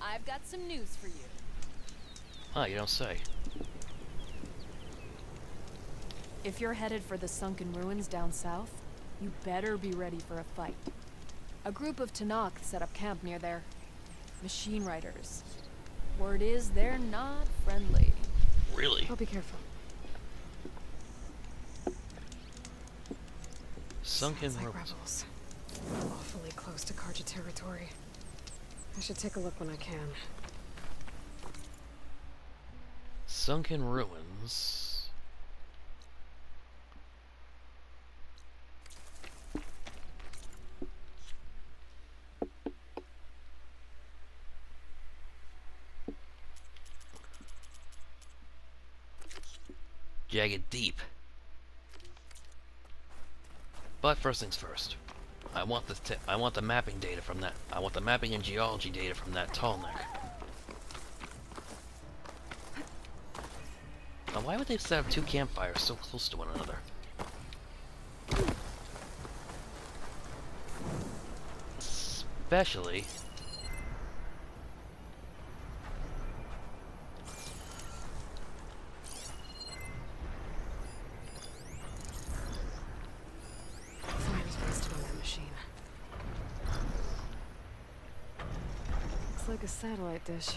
I've got some news for you. Ah, you don't say. If you're headed for the sunken ruins down south, you better be ready for a fight. A group of Tenakth set up camp near there. Machine riders. Word is they're not friendly. Really? Oh, be careful. Sunken Sounds like ruins. rebels. Awfully close to Carja territory. I should take a look when I can. Sunken ruins. Jagged Deep. But first things first. I want the want the mapping data from that. I want the mapping and geology data from that tall neck. Now, why would they set up two campfires so close to one another? Especially... Fire's wasted on that machine. Looks like a satellite dish.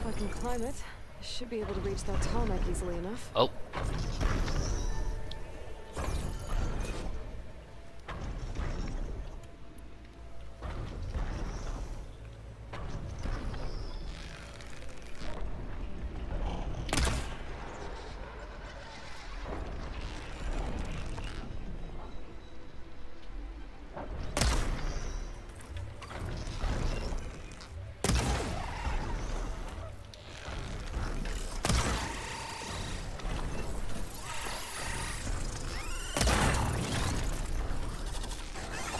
If I can climb it, I should be able to reach that neck easily enough. Oh!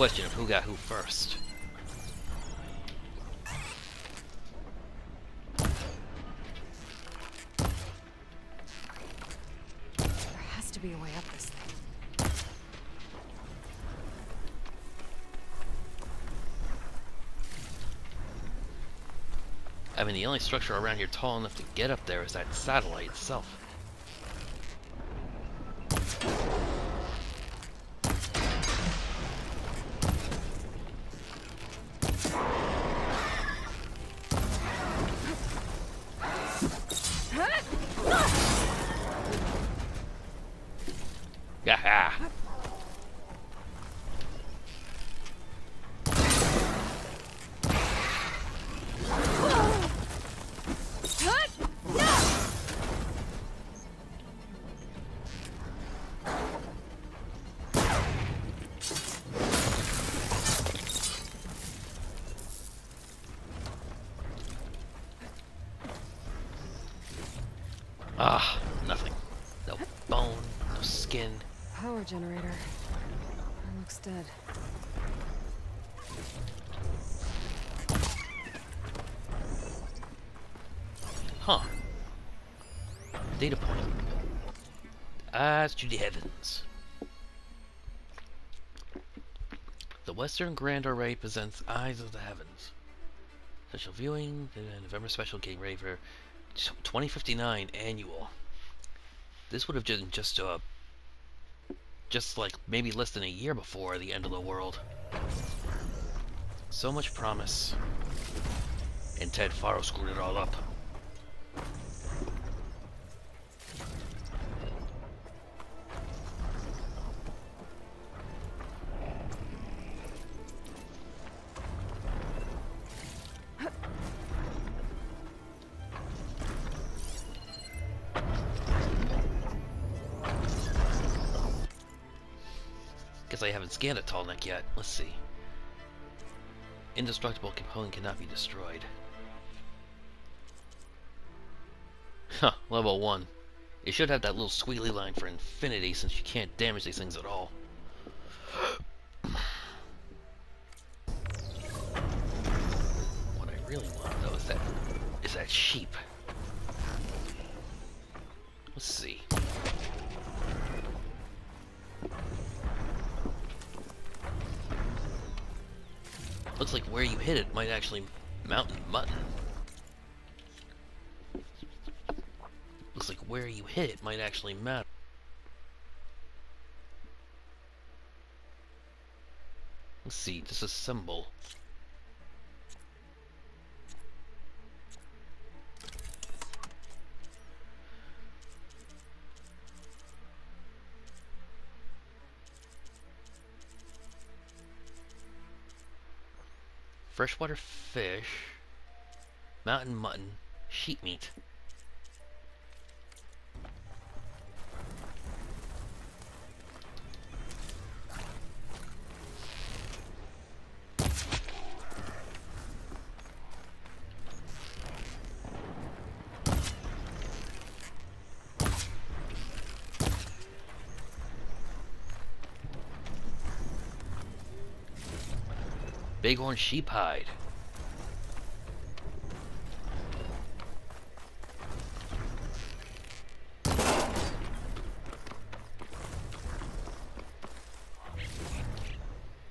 Question of who got who first. There has to be a way up this thing. I mean, the only structure around here tall enough to get up there is that satellite itself. Ah, nothing. No bone, no skin. Power generator. That looks dead. Huh. Data point. Eyes to the heavens. The Western Grand Array presents Eyes of the Heavens. Special viewing, the November special game Raver 2059 annual. This would have been just uh just like maybe less than a year before the end of the world. So much promise. And Ted Faro screwed it all up. Scanned a tall neck yet. Let's see. Indestructible component cannot be destroyed. Huh, level 1. It should have that little squiggly line for infinity since you can't damage these things at all. what I really want though is that is that sheep. Let's see. Like where you hit it might actually mountain mutton. Looks like where you hit it might actually matter. Let's see, disassemble. Freshwater fish, mountain mutton, sheep meat. Bighorn sheep hide.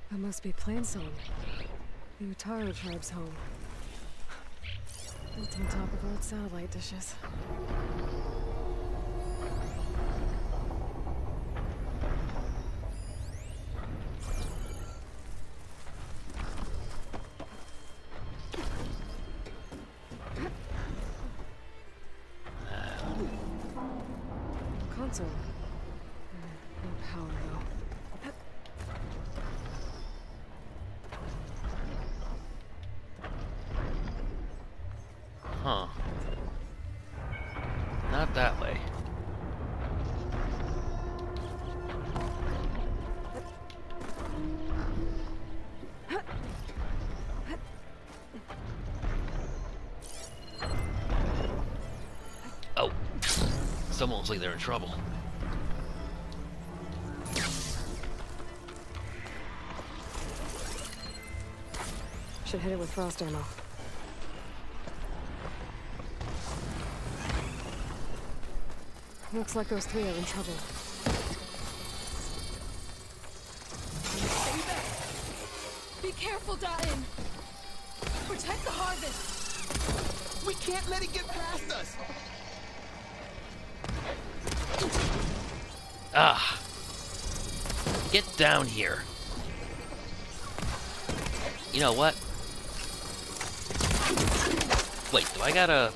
That must be Plainsong. The Utaru tribe's home. Built on top of old satellite dishes. Someone looks like they're in trouble. Should hit it with frost ammo. Looks like those three are in trouble. Be careful, Dain! Protect the harvest! We can't let it get past us. Down here. You know what? Wait, do I gotta...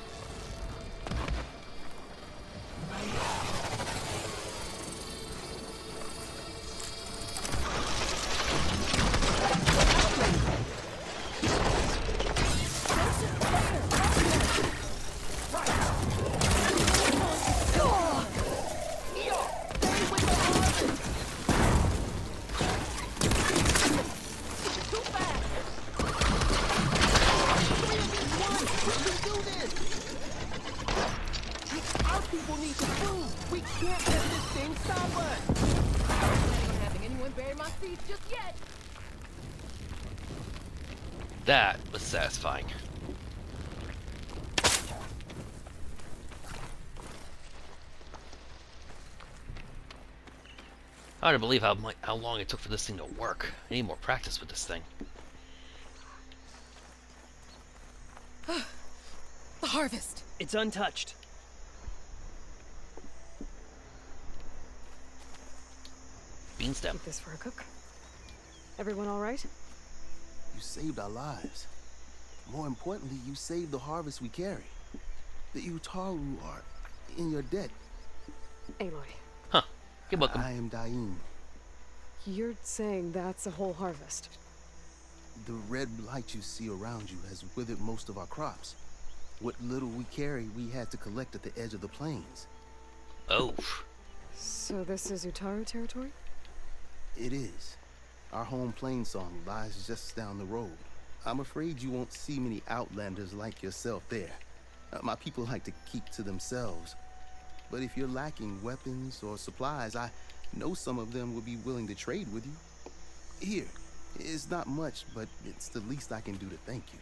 Hard to believe how mu- how long it took for this thing to work. I need more practice with this thing. The harvest! It's untouched. Bean stem. Keep this for a cook. Everyone all right? You saved our lives. More importantly, you saved the harvest we carry. The Utaru are in your debt. Aloy, Huh. You're welcome. I am Dain. you're saying that's a whole harvest. The red light you see around you has withered most of our crops. What little we carry, we had to collect at the edge of the plains. Oh. So this is Utaru territory? It is. Our home Plainsong lies just down the road. I'm afraid you won't see many outlanders like yourself there. Uh, my people like to keep to themselves. But if you're lacking weapons or supplies, I know some of them will be willing to trade with you. Here, it's not much, but it's the least I can do to thank you.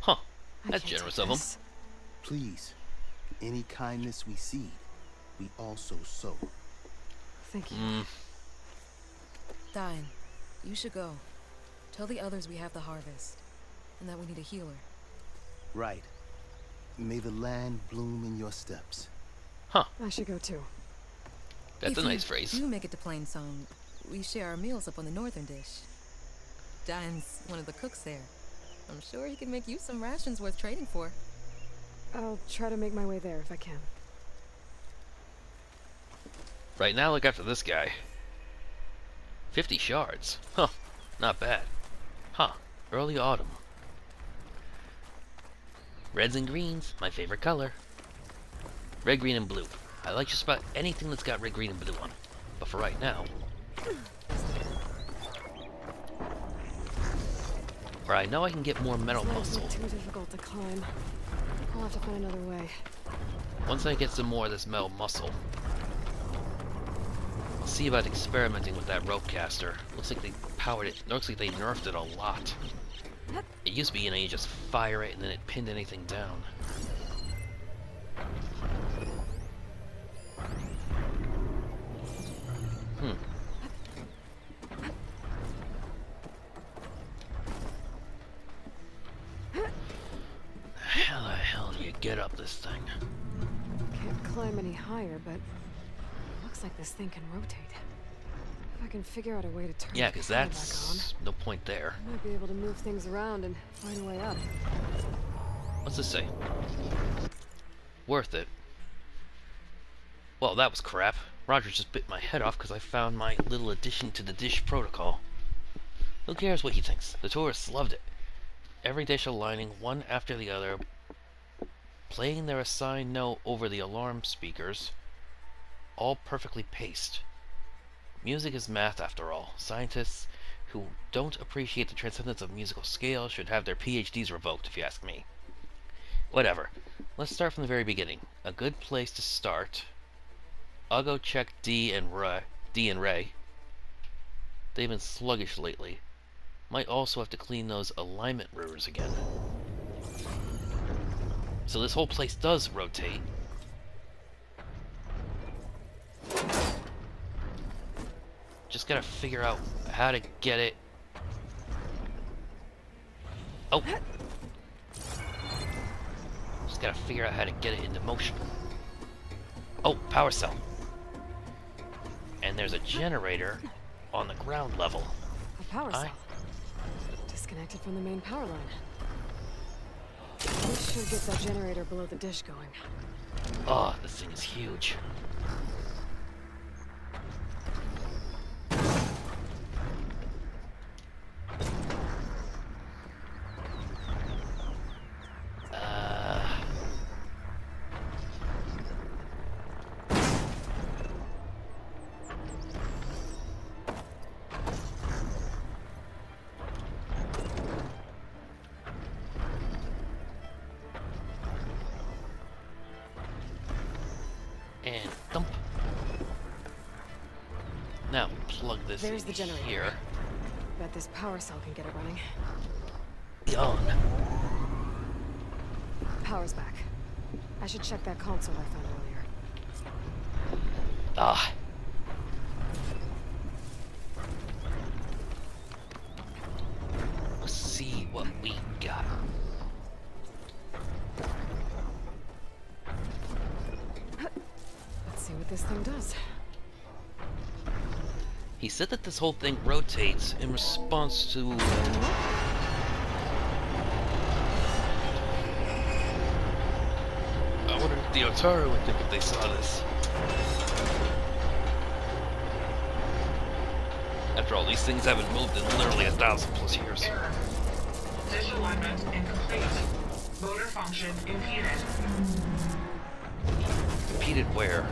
Huh. That's generous of of 'em. this. Please, any kindness we seed, we also sow. Thank you. Mm. Dain, you should go. Tell the others we have the harvest, and that we need a healer. Right. May the land bloom in your steps. I should go too. That's if a nice you phrase. do make it to Plainsong, we share our meals up on the northern dish. Diane's one of the cooks there. I'm sure he can make you some rations worth trading for. I'll try to make my way there if I can. Right now, look after this guy. 50 shards. Huh. Not bad. Huh. Early autumn. Reds and greens, my favorite color. Red, green, and blue. I like just about anything that's got red, green, and blue on it. But for right now... Where I know I can get more metal muscle. too difficult to climb. I'll have to find another way. Once I get some more of this metal muscle, I'll see about experimenting with that rope caster. Looks like they powered it. Looks like they nerfed it a lot. It used to be, you know, you just fire it and then it pinned anything down. This thing can rotate. If I can figure out a way to turn Yeah, because power back on, that's no point there. I might be able to move things around and find a way up. What's this say? Worth it. Well, that was crap. Roger just bit my head off because I found my little addition to the dish protocol. Who cares what he thinks? The tourists loved it. Every dish aligning one after the other, playing their assigned note over the alarm speakers, all perfectly paced. Music is math after all. Scientists who don't appreciate the transcendence of musical scale should have their PhDs revoked, if you ask me. Whatever. Let's start from the very beginning. A good place to start. I'll go check D and Ray. D and Ray. They've been sluggish lately. Might also have to clean those alignment mirrors again. So this whole place does rotate. Just gotta figure out how to get it. Oh! Just gotta figure out how to get it into motion. Oh, power cell. And there's a generator on the ground level. A power I- cell. Disconnected from the main power line. This should get that generator below the dish going. Oh, this thing is huge. This There's the generator. here. Bet this power cell can get it running. On. Power's back. I should check that console I found earlier. Ah. This whole thing rotates in response to. Uh, I wonder if the Utaru would think if they saw this. After all, these things haven't moved in literally a thousand plus years. Error. Dish alignment incomplete. Motor function impeded. Repeated where?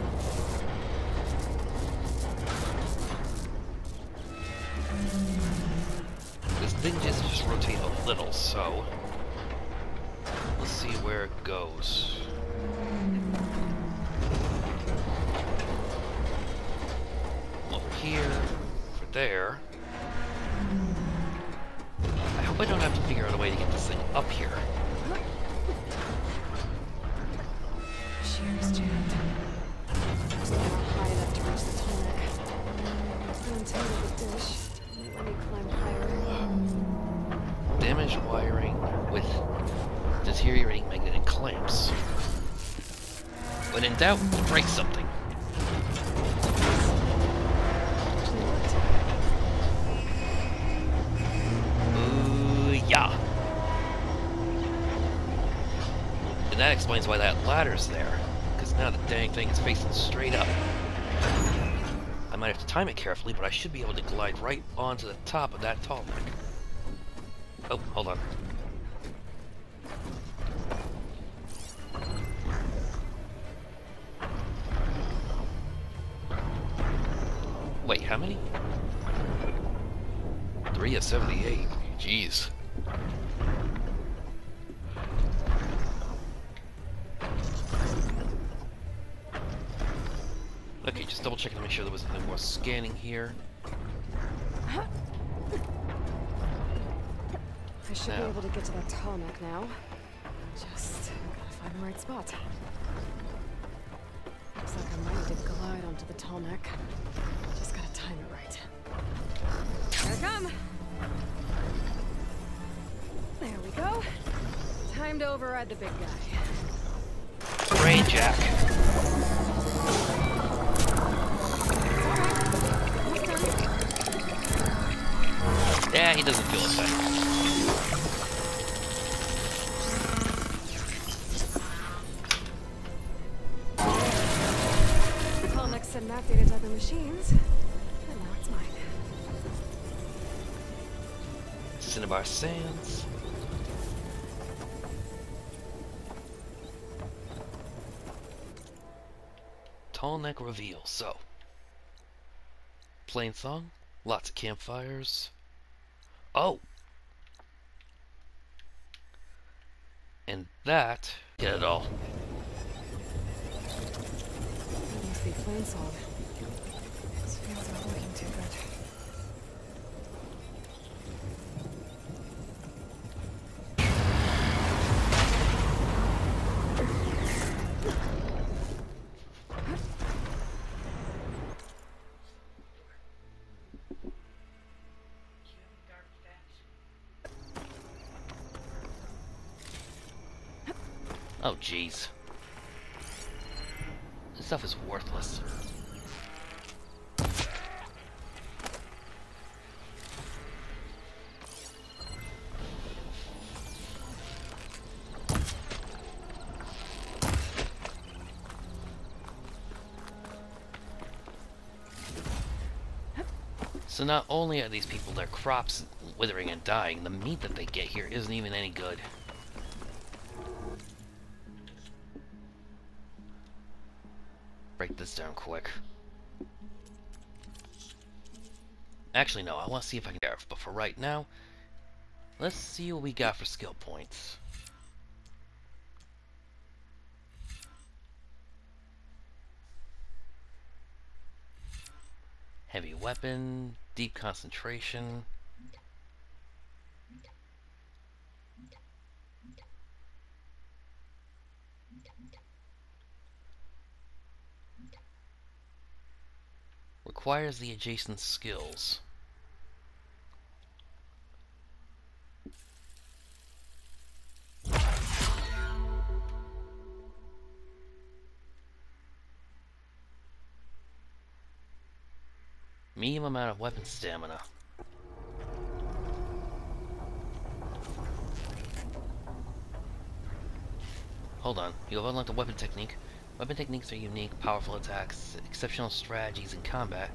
Just just rotate a little, so let's see where it goes. Over here, over there. I hope I don't have to figure out a way to get this thing up here. Time it carefully, but I should be able to glide right onto the top of that tall neck. Oh, hold on. Okay, just double checking to make sure there wasn't more scanning here. I should Yeah. be able to get to that tall neck now. Just gotta find the right spot. Looks like I'm ready to glide onto the tall neck. Just gotta time it right. Here I come! There we go. Time to override the big guy. Brain jack. Yeah, he doesn't feel a thing. The tall neck's sent map data to other machines. And now it's mine. Cinnabar Sands. Tall neck reveal. So, Plainsong, lots of campfires. Oh, and that get it all. Must be Plainsong. This feels not looking too good. Oh, jeez. This stuff is worthless. So not only are these people, their crops withering and dying, the meat that they get here isn't even any good. Quick. Actually, no, I want to see if I can get but for right now, let's see what we got for skill points. Heavy weapon, deep concentration. Requires the adjacent skills. Medium amount of weapon stamina. Hold on, you have unlocked a weapon technique. Weapon techniques are unique, powerful attacks, exceptional strategies in combat.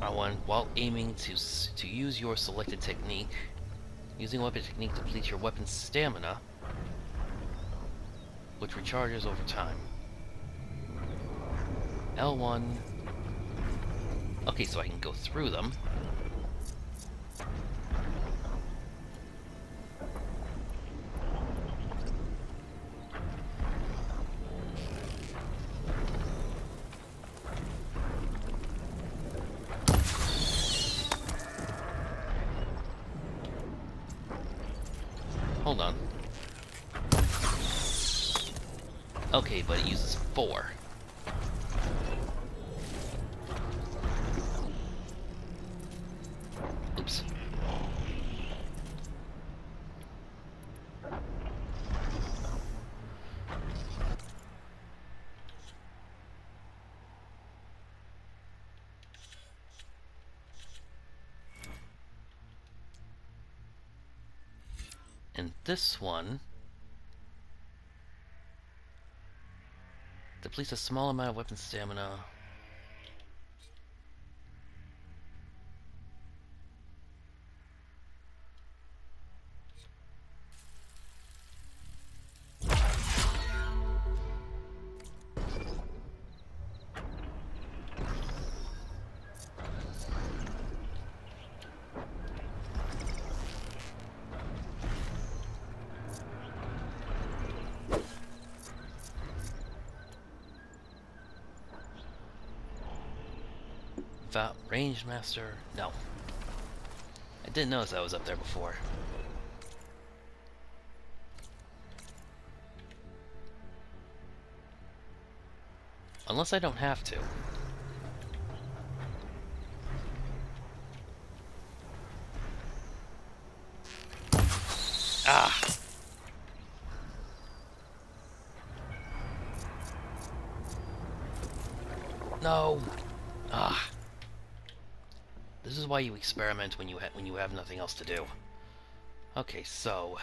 R1, while aiming to to use your selected technique, using weapon technique depletes your weapon's stamina, which recharges over time. L1. Okay, so I can go through them. Hold on. Okay, but it uses four. And this one depletes a small amount of weapon stamina. Range Master? No. I didn't notice that was up there before. Unless I don't have to. Ah! No! Ah! This is why you experiment when you when you have nothing else to do. Okay, so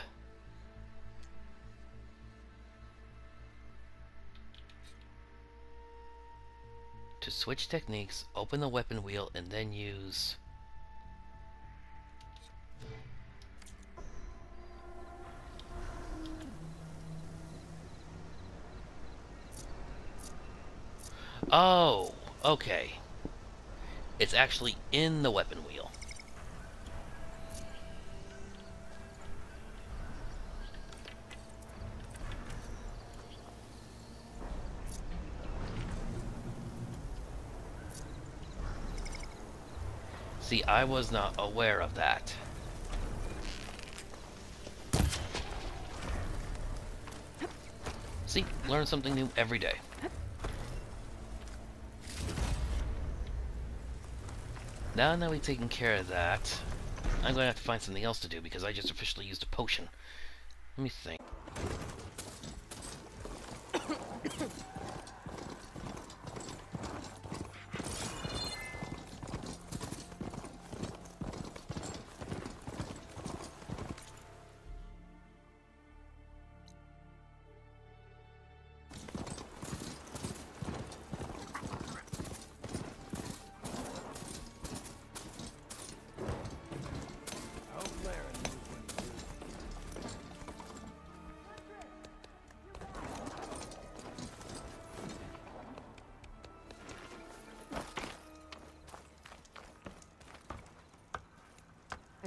to switch techniques, open the weapon wheel and then use Oh, okay. It's actually in the weapon wheel. See, I was not aware of that. See, learn something new every day. Now that we've taken care of that, I'm going to have to find something else to do because I just officially used a potion. Let me think.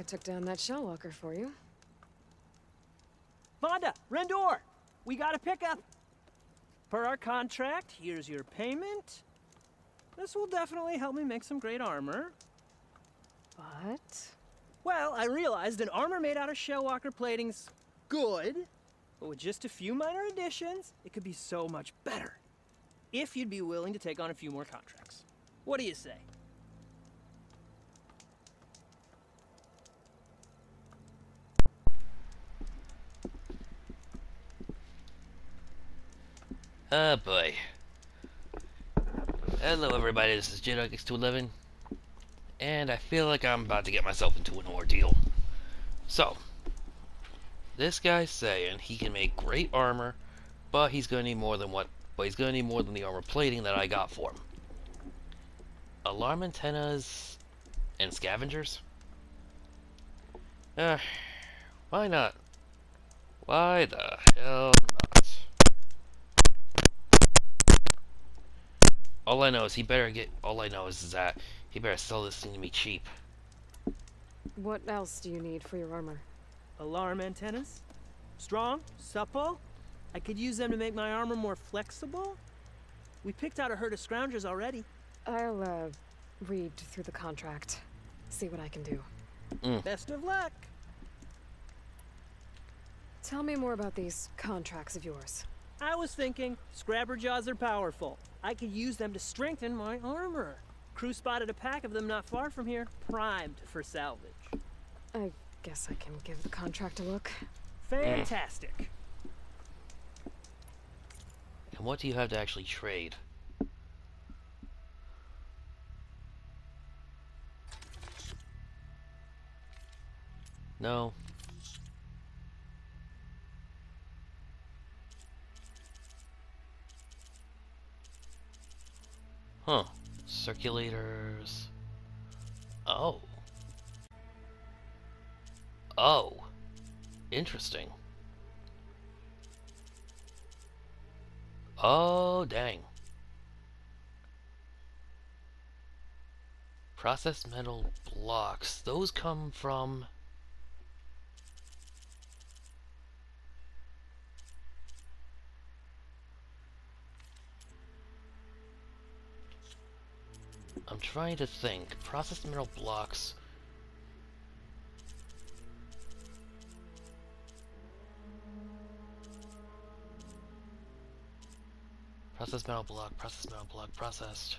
Took down that shell walker for you. Vonda, Rendor, we got a pickup. Per our contract, here's your payment. This will definitely help me make some great armor. But... Well, I realized an armor made out of Shellwalker plating's good, but with just a few minor additions, it could be so much better. If you'd be willing to take on a few more contracts. What do you say? Oh boy. Hello everybody, this is JDogX211, and I feel like I'm about to get myself into an ordeal. So, this guy's saying he can make great armor, but he's gonna need more than what but he's gonna need more than the armor plating that I got for him. Alarm antennas and scavengers? Uh, why not? Why the hell not? All I know is he better get. All I know is, is that he better sell this thing to me cheap. What else do you need for your armor? Alarm antennas? Strong? Supple? I could use them to make my armor more flexible? We picked out a herd of scroungers already. I'll, uh, read through the contract. See what I can do. Best of luck! Tell me more about these contracts of yours. I was thinking, Scrapper Jaws are powerful. I could use them to strengthen my armor. Crew spotted a pack of them not far from here, primed for salvage. I guess I can give the contract a look. Fantastic. And what do you have to actually trade? No. Huh. Circulators. Oh. Oh. Interesting. Oh, dang. Processed metal blocks. Those come from... I'm trying to think. Processed metal blocks... Processed metal block, processed metal block, processed.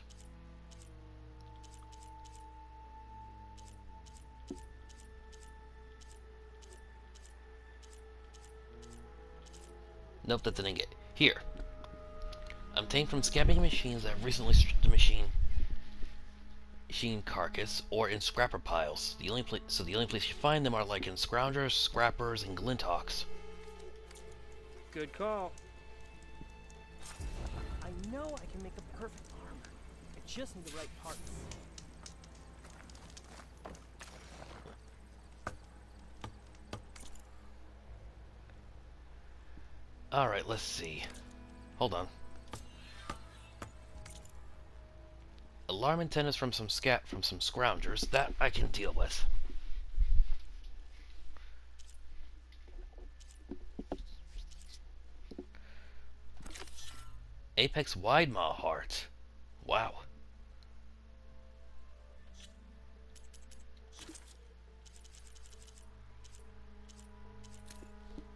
Nope, that didn't get. Here. Obtained from scabbing machines that recently stripped the machine machine carcass or in scrapper piles. The only place so the only place you find them are like in scroungers, scrappers, and glinthawks. Good call. I know I can make a perfect armor. I just need the right parts. Alright, let's see. Hold on. Alarm antennas from some scat from some scroungers. That I can deal with. Apex Widemaw Heart. Wow.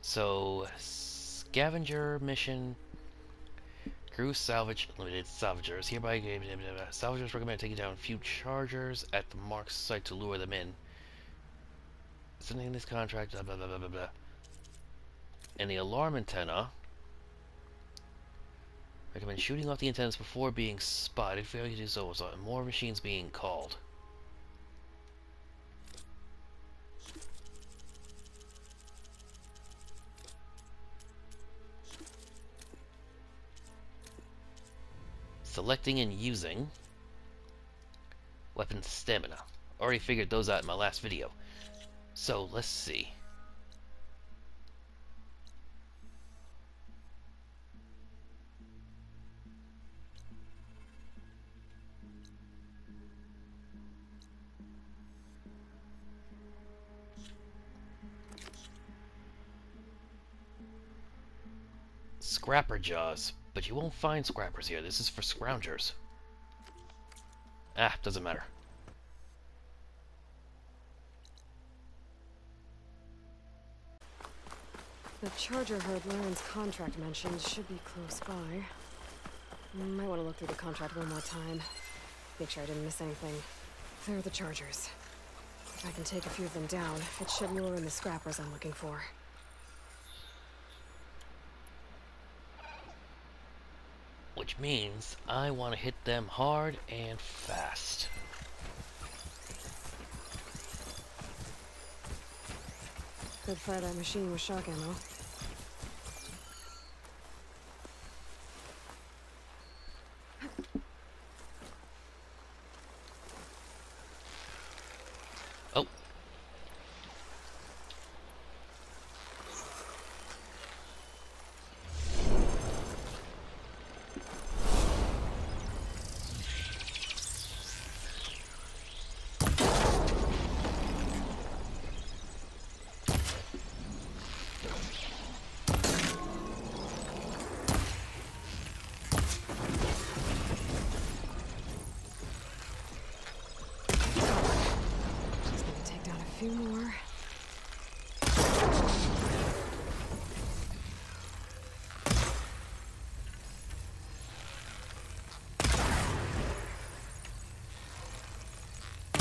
So, scavenger mission Crew salvage limited salvagers. Hereby, salvagers recommend taking down a few chargers at the marked site to lure them in. Sending this contract, blah, blah, blah, blah, blah. And the alarm antenna. Recommend shooting off the antennas before being spotted. Failure to do so results in more machines being called. Selecting and using weapon stamina. Already figured those out in my last video. So, let's see. Scrapper Jaws. But you won't find scrappers here. This is for scroungers. Ah, doesn't matter. The charger herd Laren's contract mentioned should be close by. Might want to look through the contract one more time. Make sure I didn't miss anything. There are the chargers. If I can take a few of them down, it should lure in the scrappers I'm looking for. Means I want to hit them hard and fast. Could fire that machine with shock ammo. few more.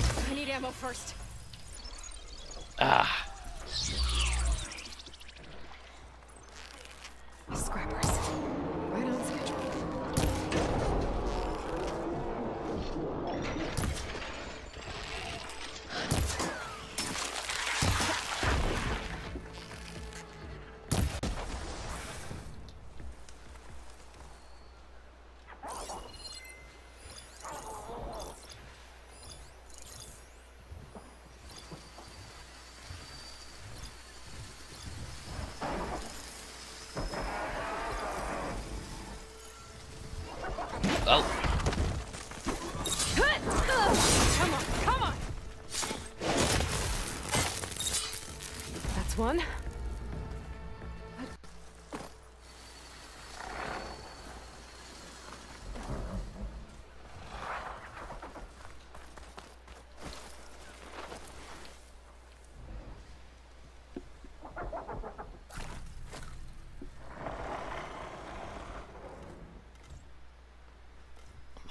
I need ammo first. Ah. Oh,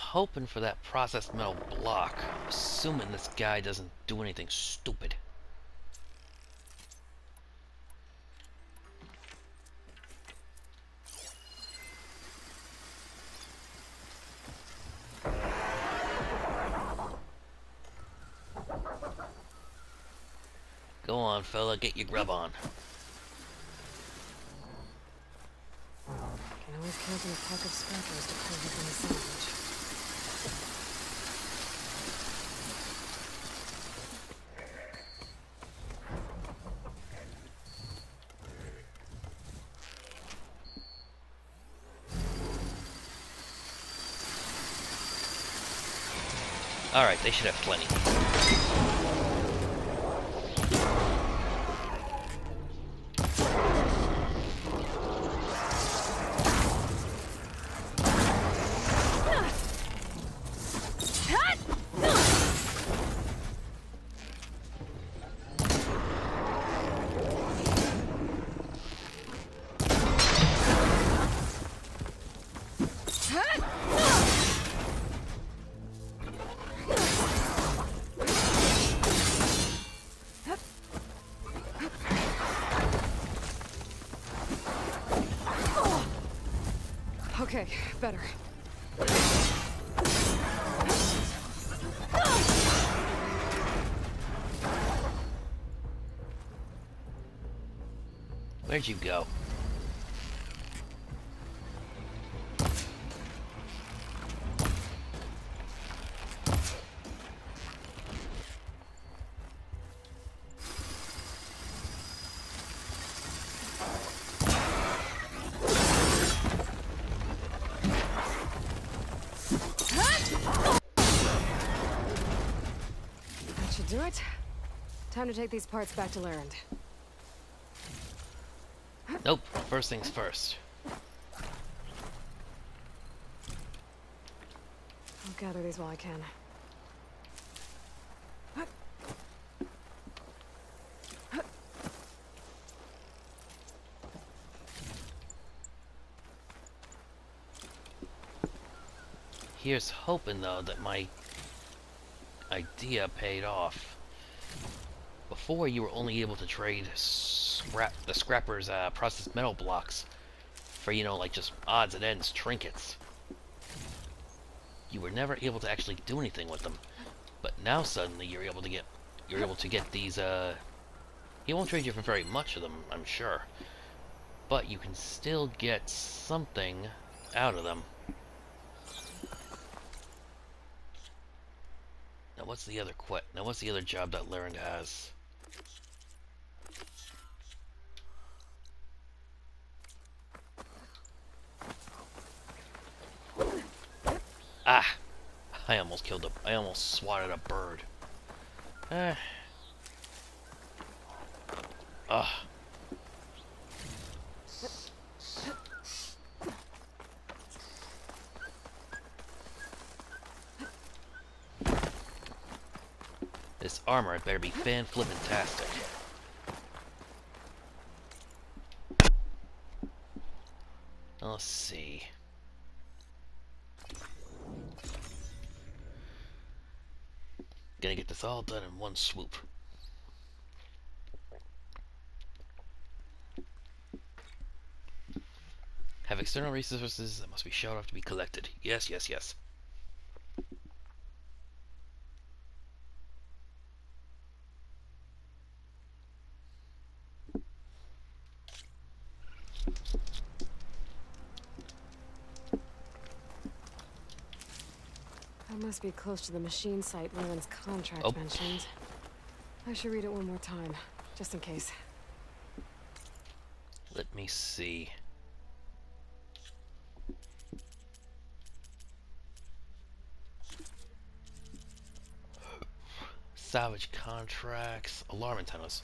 hoping for that processed metal block, I'm assuming this guy doesn't do anything stupid. Go on, fella, get your grub on. Can always count on a pack of to pull up on a sandwich. Alright, they should have plenty. Where'd you go? Do it. Time to take these parts back to Larend. First things first. I'll gather these while I can. Here's hoping, though, that my idea paid off. Before, you were only able to trade scrap the scrapper's uh, processed metal blocks for, you know, like just odds and ends trinkets. You were never able to actually do anything with them. But now suddenly you're able to get you're able to get these uh he won't trade you for very much of them, I'm sure. But you can still get something out of them. Now what's the other quit? Now what's the other job that Larend has? Ah! I almost killed a I almost swatted a bird. Eh. Ah. This armor had better be fan flippin' tastic. Let's see. Gonna get this all done in one swoop. Have external resources that must be showed off to be collected. Yes, yes, yes. Must be close to the machine site Merlin's contract oh. mentioned. I should read it one more time, just in case. Let me see. Savage contracts, alarm antennas.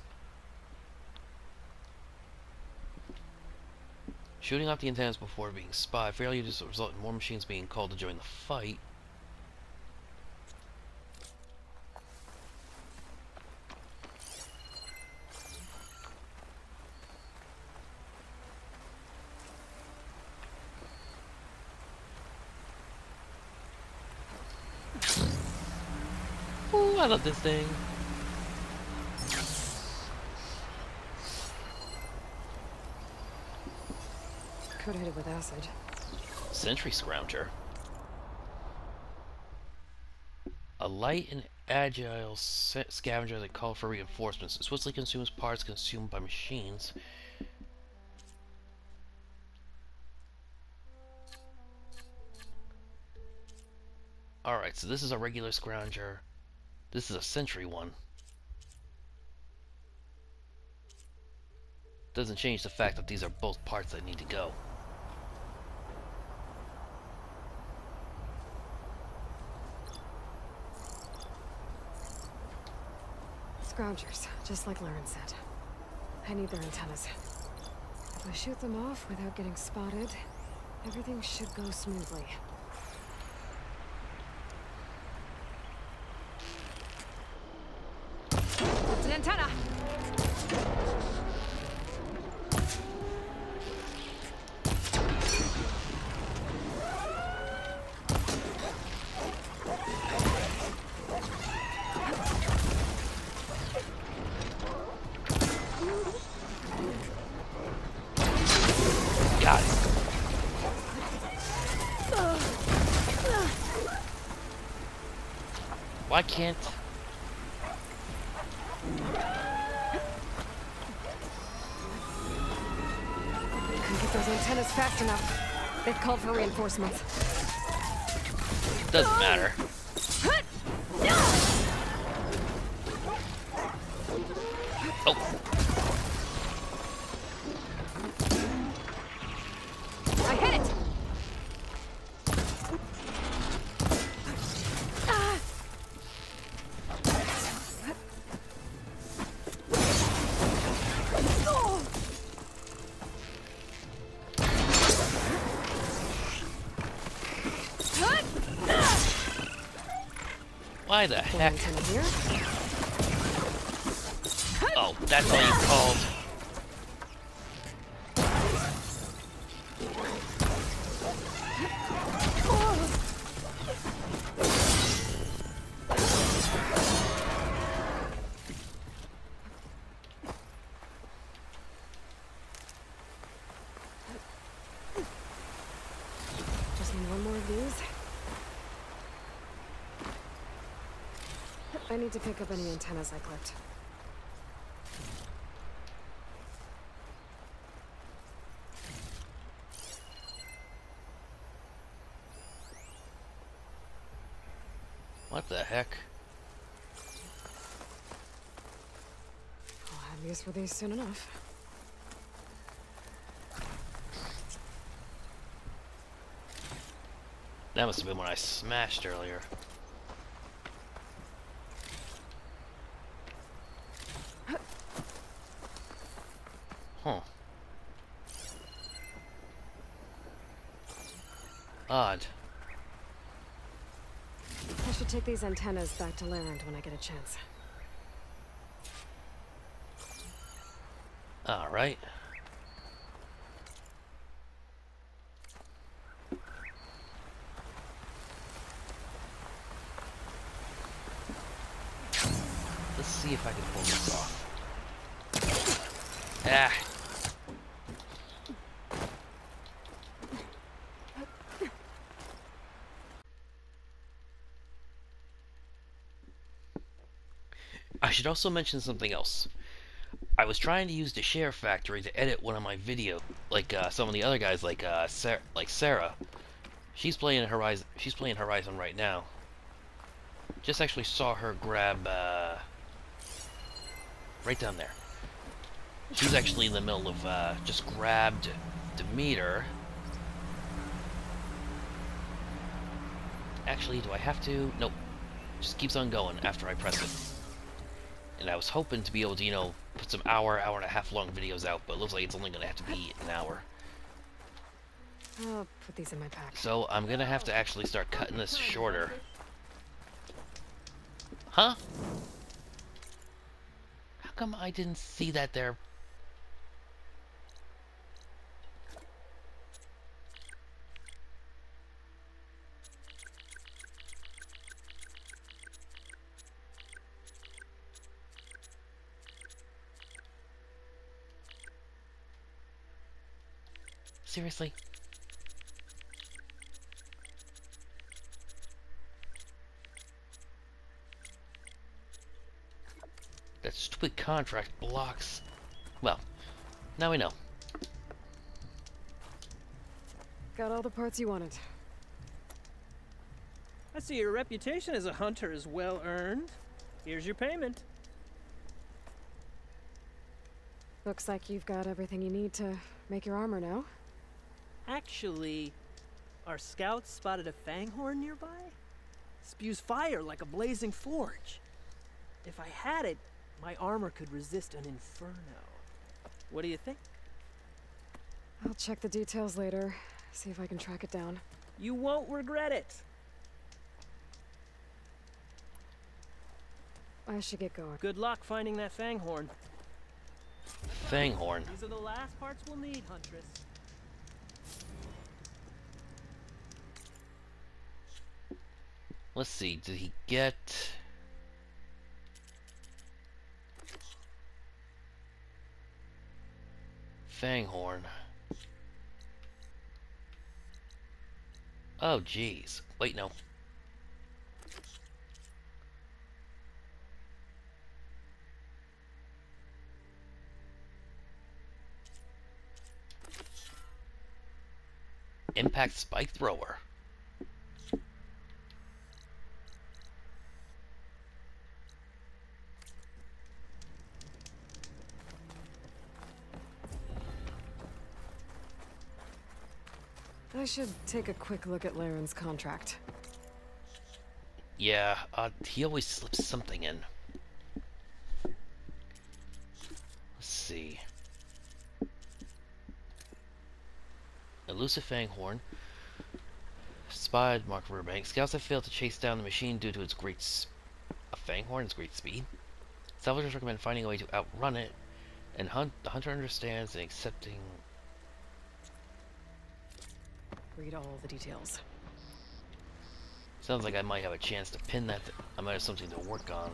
Shooting off the antennas before being spied. failure to result in more machines being called to join the fight. Ooh, I love this thing. Coated with acid. Sentry Scrounger. A light and agile scavenger that calls for reinforcements. It swiftly consumes parts consumed by machines. Alright, so this is a regular Scrounger. This is a Sentry one. Doesn't change the fact that these are both parts that need to go. Scroungers, just like Larend said. I need their antennas. If I shoot them off without getting spotted, everything should go smoothly. Why can't... Couldn't get those antennas fast enough. They've called for reinforcements. Doesn't matter. Why the heck? Oh, that's all you called. I need to pick up any antennas I clipped. What the heck? I'll have use for these soon enough. That must have been when I smashed earlier. Huh. Odd. Take these antennas back to Larend when I get a chance. Alright. Let's see if I can pull this off. Ah. I should also mention something else. I was trying to use the SHAREfactory to edit one of my video, like uh, some of the other guys, like uh, Sarah, like Sarah. She's playing Horizon. She's playing Horizon right now. Just actually saw her grab uh, right down there. She's actually in the middle of uh, just grabbed Demeter. Actually, do I have to? Nope. Just keeps on going after I press it. And I was hoping to be able to, you know, put some hour, hour and a half long videos out, but it looks like it's only going to have to be an hour. I'll put these in my pack. So I'm going to have to actually start cutting this shorter. Huh? How come I didn't see that there? Seriously? That stupid contract blocks. Well, now we know. Got all the parts you wanted. I see your reputation as a hunter is well earned. Here's your payment. Looks like you've got everything you need to make your armor now. Actually, our scouts spotted a fanghorn nearby. Spews fire like a blazing forge. If I had it, my armor could resist an inferno. What do you think? I'll check the details later, see if I can track it down. You won't regret it. I should get going. Good luck finding that fanghorn. Fanghorn. These are the last parts we'll need, Huntress. Let's see, did he get... Fanghorn. Oh, jeez. Wait, no. Impact Spike Thrower. I should take a quick look at Larend's contract. Yeah, uh, he always slips something in. Let's see. Elusive Fanghorn. Spied Mark Burbank. Scouts have failed to chase down the machine due to its great a Fanghorn's great speed. Salvagers recommend finding a way to outrun it, and hunt the hunter understands and accepting Read all the details. Sounds like I might have a chance to pin that. I might have something to work on.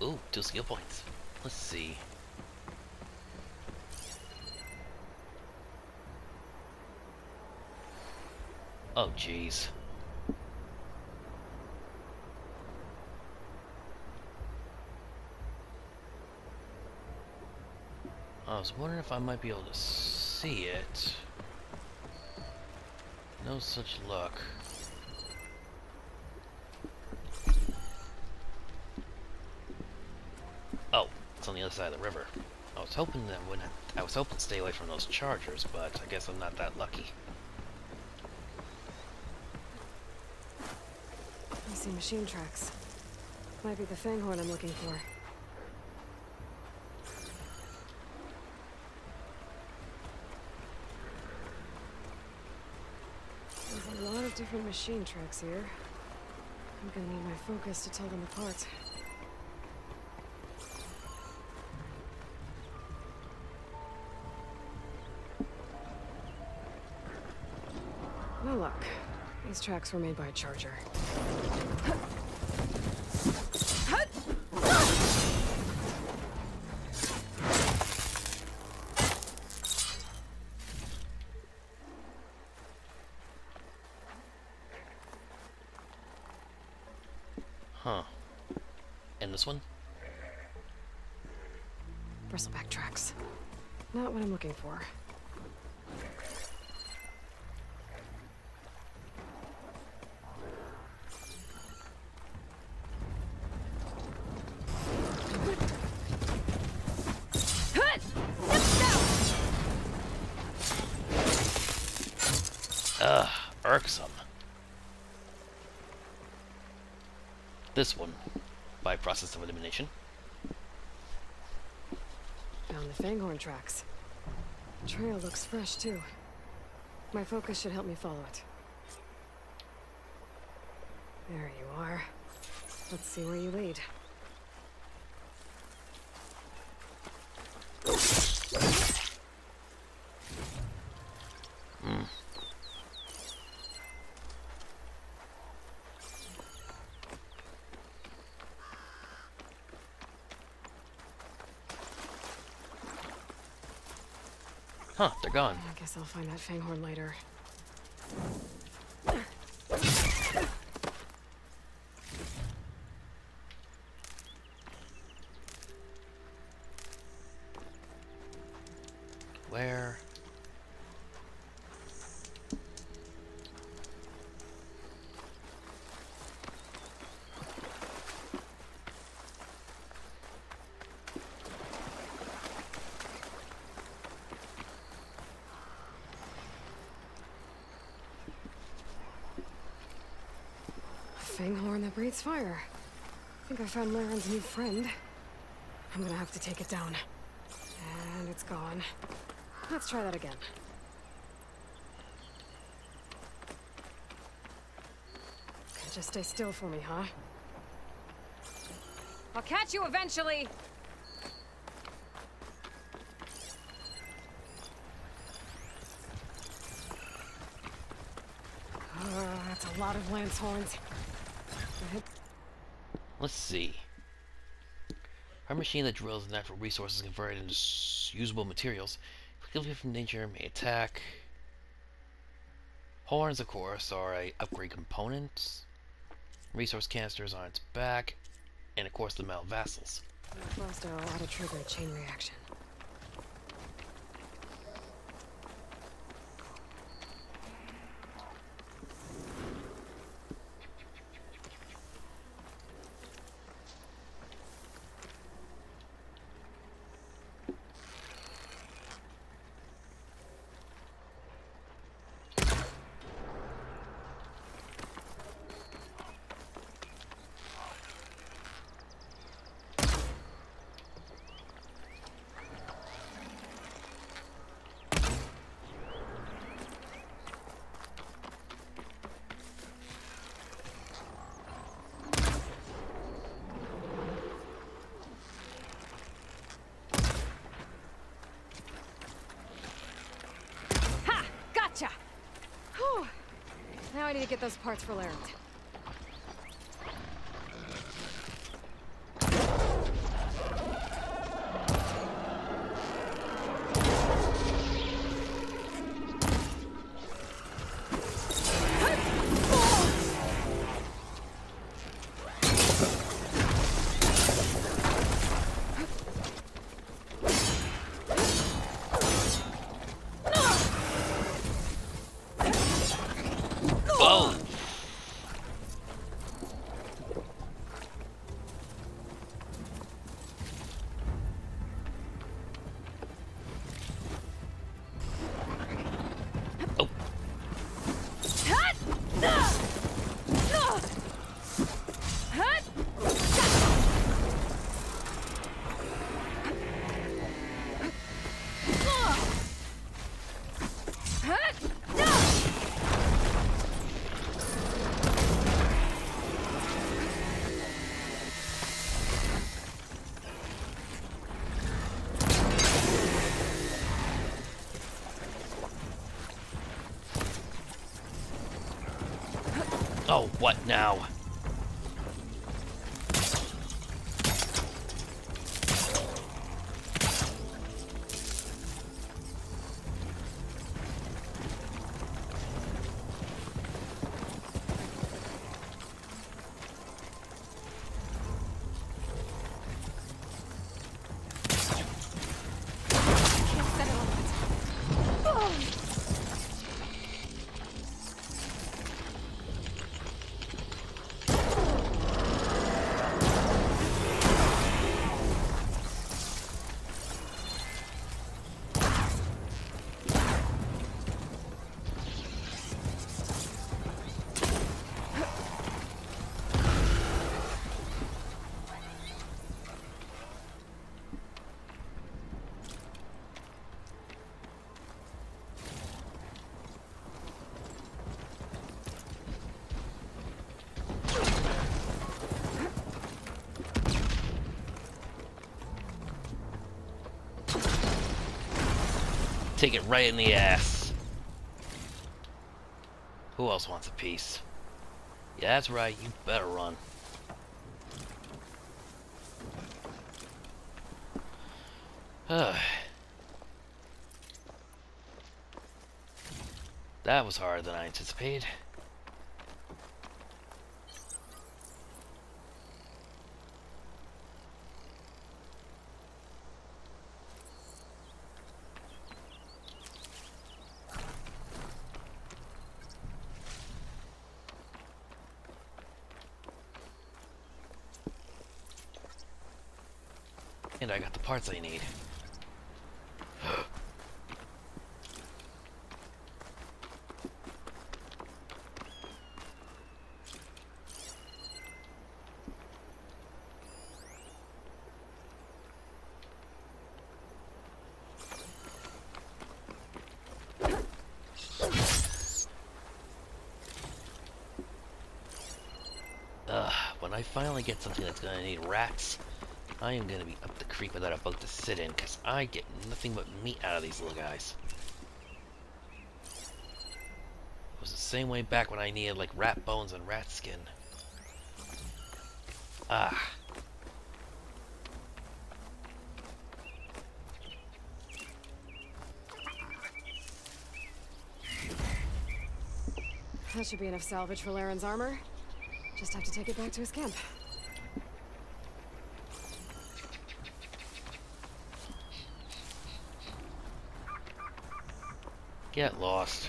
Ooh, two skill points. Let's see. Oh, jeez. I was wondering if I might be able to see it. No such luck. Oh, it's on the other side of the river. I was hoping that when I was hoping to stay away from those chargers, but I guess I'm not that lucky. I see machine tracks. Might be the Fanghorn I'm looking for. There's a lot of different machine tracks here. I'm gonna need my focus to tell them apart. No luck. These tracks were made by a charger. Huh. And this one? Bristleback tracks. Not what I'm looking for. Ugh, irksome. This one, by process of elimination. Found the Fanghorn tracks. Trail looks fresh, too. My focus should help me follow it. There you are. Let's see where you lead. Huh, they're gone. I guess I'll find that Fanghorn later. Where? A Fire. I think I found Larend's new friend. I'm gonna have to take it down. And it's gone. Let's try that again. Just stay still for me, huh? I'll catch you eventually! Ah, that's a lot of Lancehorns. Let's see. Our machine that drills natural resources converted into usable materials, particularly from nature, may attack. Horns, of course, are a upgrade component. Resource canisters on its back, and of course the metal vassals. Trigger chain. Ha! Gotcha! Whew. Now I need to get those parts for Larry. What now? Take it right in the ass. Who else wants a piece? Yeah, that's right, you better run. that was harder than I anticipated. Parts I need. Ugh, when I finally get something that's gonna need rats, I am gonna be up the creek without a boat to sit in, because I get nothing but meat out of these little guys. It was the same way back when I needed like rat bones and rat skin. Ah. That should be enough salvage for Larend's armor. Just have to take it back to his camp. Get lost.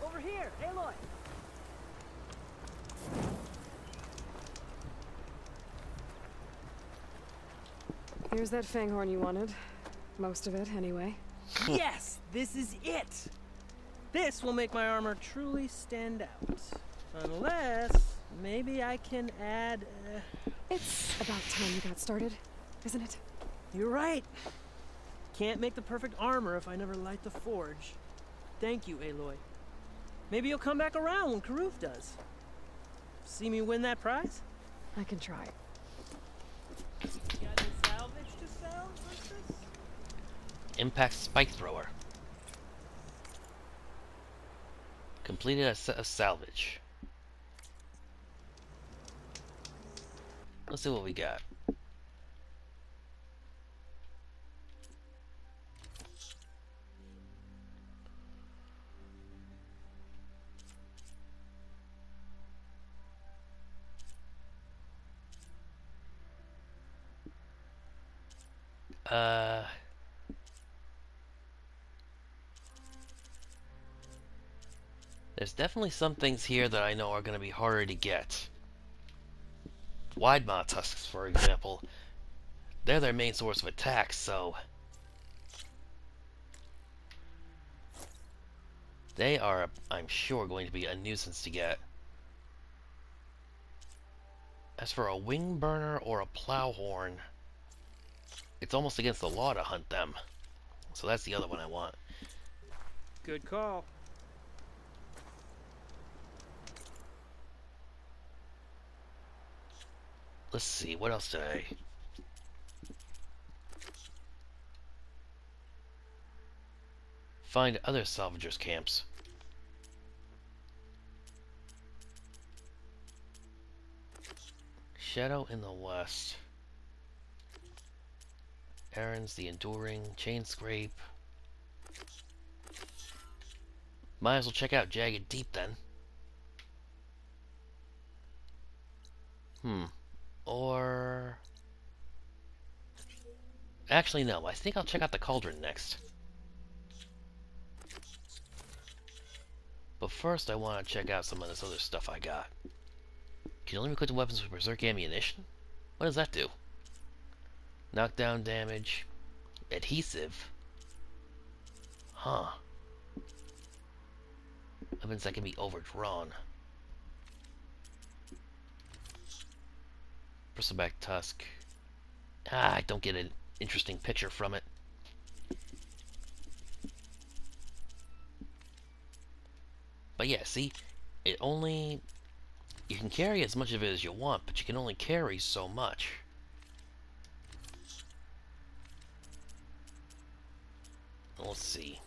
Over here, Aloy. Here's that fanghorn you wanted. Most of it, anyway. Yes, this is it. This will make my armor truly stand out. Unless, maybe I can add... Uh, It's about time you got started, isn't it? you're right. Can't make the perfect armor if I never light the forge. Thank you, Aloy. Maybe you'll come back around when Karuf does. See me win that prize? I can try. Got any salvage to sell, Princess? Impact Spike Thrower. Completed a set of salvage. Let's see what we got. Definitely some things here that I know are going to be harder to get. Widemaw tusks, for example. They're their main source of attack, so... They are, I'm sure, going to be a nuisance to get. As for a wing burner or a Plowhorn, it's almost against the law to hunt them. So that's the other one I want. Good call. Let's see, what else did I... Find other salvagers camps. Shadow in the west. Aaron's the enduring, Chainscrape. Might as well check out Jagged Deep then. Hmm. Or... Actually, no. I think I'll check out the Cauldron next. But first, I want to check out some of this other stuff I got. Can you only equip the weapons with Berserk ammunition? What does that do? Knockdown damage. Adhesive. Huh. Weapons that can be overdrawn. Bristleback tusk. Ah, I don't get an interesting picture from it. But yeah, see? It only... You can carry as much of it as you want, but you can only carry so much. Let's see.